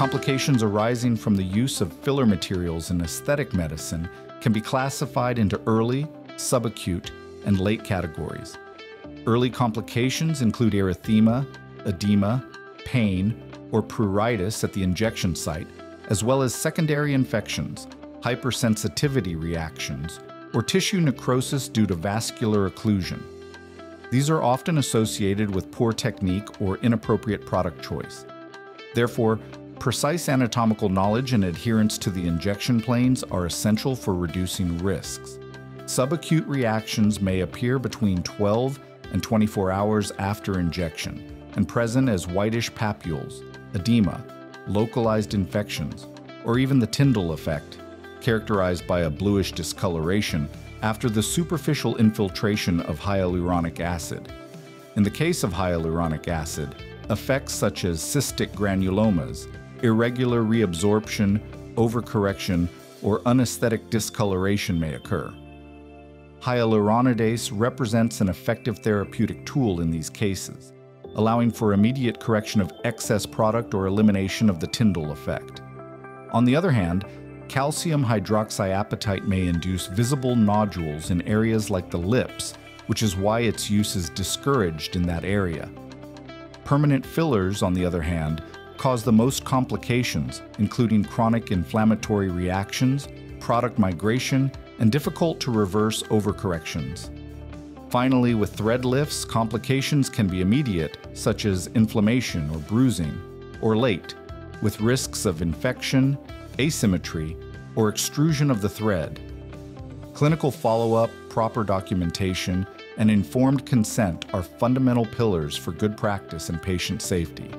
Complications arising from the use of filler materials in aesthetic medicine can be classified into early, subacute, and late categories. Early complications include erythema, edema, pain, or pruritus at the injection site, as well as secondary infections, hypersensitivity reactions, or tissue necrosis due to vascular occlusion. These are often associated with poor technique or inappropriate product choice. Therefore, precise anatomical knowledge and adherence to the injection planes are essential for reducing risks. Subacute reactions may appear between 12 and 24 hours after injection and present as whitish papules, edema, localized infections, or even the Tyndall effect, characterized by a bluish discoloration after the superficial infiltration of hyaluronic acid. In the case of hyaluronic acid, effects such as cystic granulomas, irregular reabsorption, overcorrection, or unesthetic discoloration may occur. Hyaluronidase represents an effective therapeutic tool in these cases, allowing for immediate correction of excess product or elimination of the Tyndall effect. On the other hand, calcium hydroxyapatite may induce visible nodules in areas like the lips, which is why its use is discouraged in that area. Permanent fillers, on the other hand, cause the most complications, including chronic inflammatory reactions, product migration, and difficult to reverse overcorrections. Finally, with thread lifts, complications can be immediate, such as inflammation or bruising, or late, with risks of infection, asymmetry, or extrusion of the thread. Clinical follow-up, proper documentation, and informed consent are fundamental pillars for good practice and patient safety.